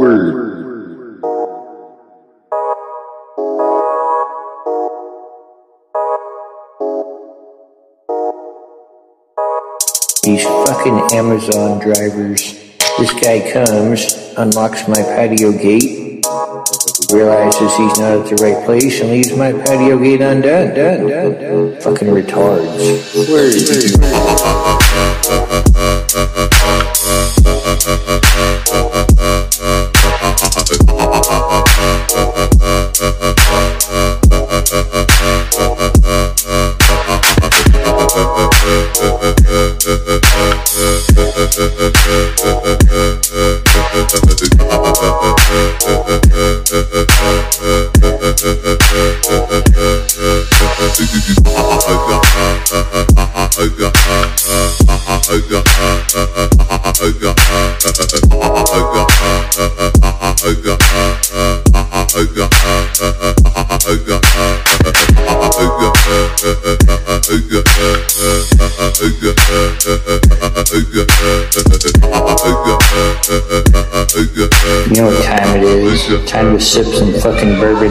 Word. These fucking Amazon drivers. This guy comes, unlocks my patio gate, realizes he's not at the right place, and leaves my patio gate undone. Done, done, done. Fucking retards. Word. Know what time it is? Time to sip some fucking bourbon.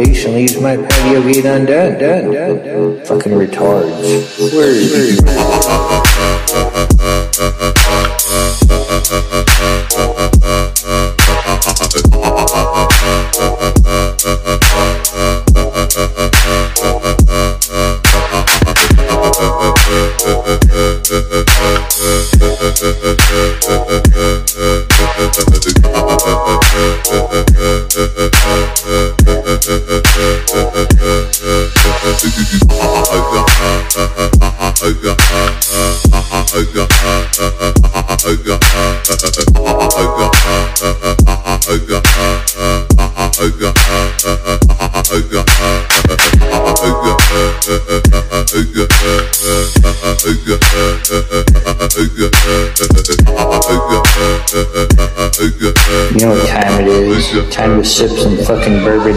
at the right place, and leaves my patio gate undone. Done, done, done. Fucking retards. Word. You know what time it is? Time to sip some fucking bourbon.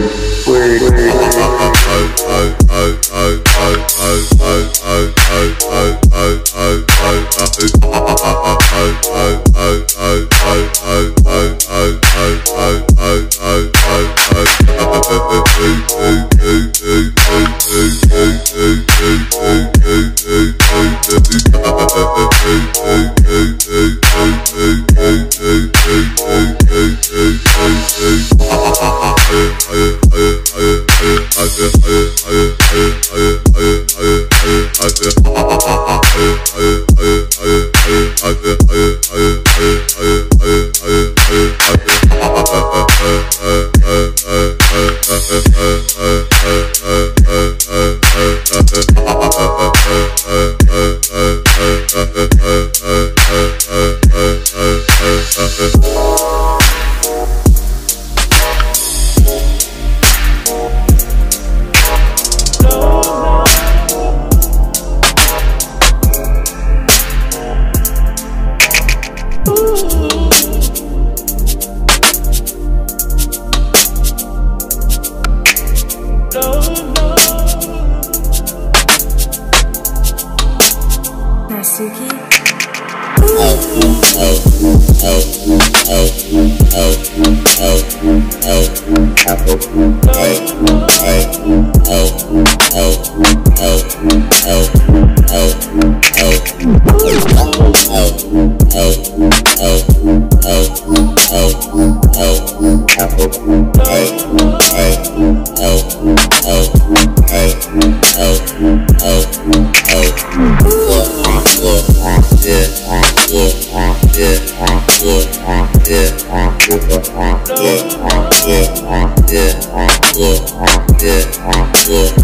yeah, yeah, yeah.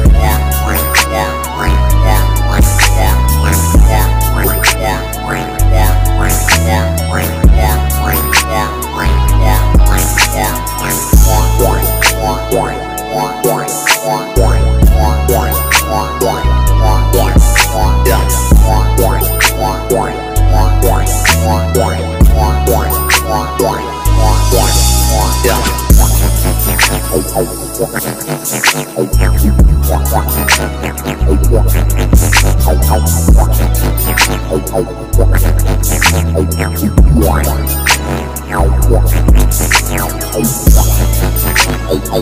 Oh, I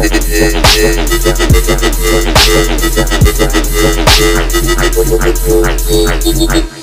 Thank you.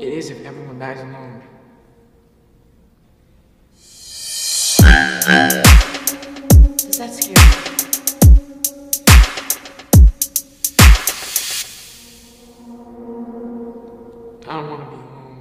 It is if everyone dies alone. Does that scare you? I don't want to be alone.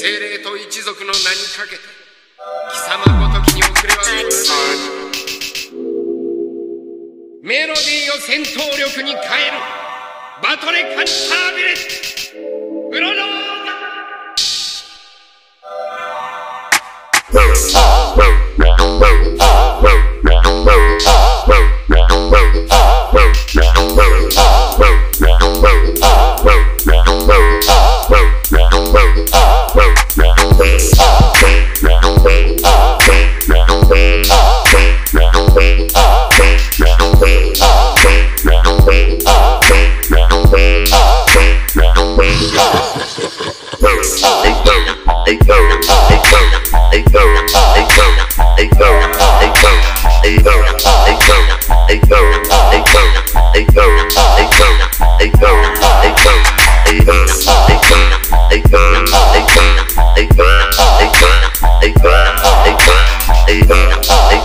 精霊と一族の名にかけて貴様ごときに遅れはメロディーを戦闘力に変える。バトレカンタービレッブロローガ Hey, Hey,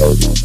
the call.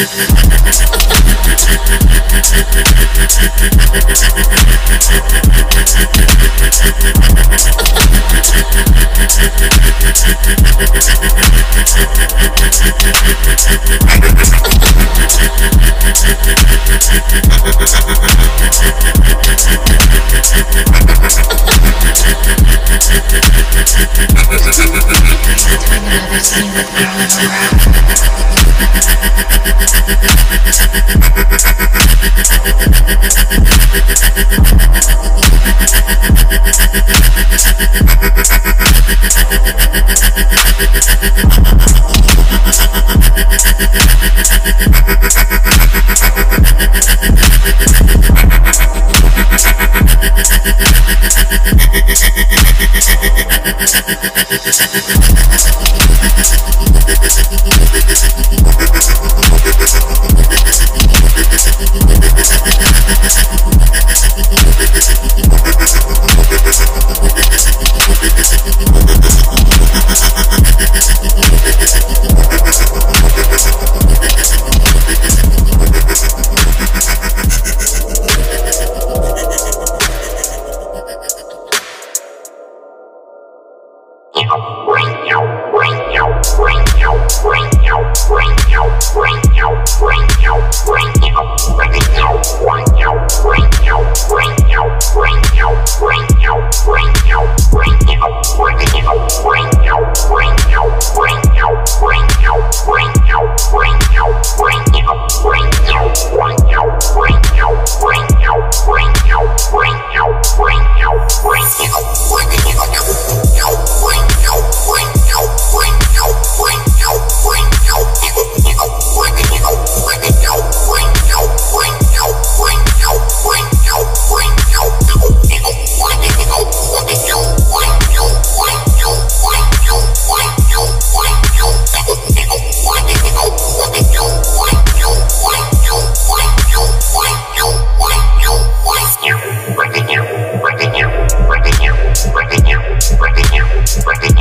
Doing another Wow. Thank you.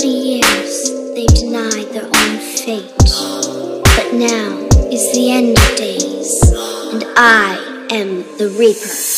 40 years, they denied their own fate. But now is the end of days, and I am the Reaper.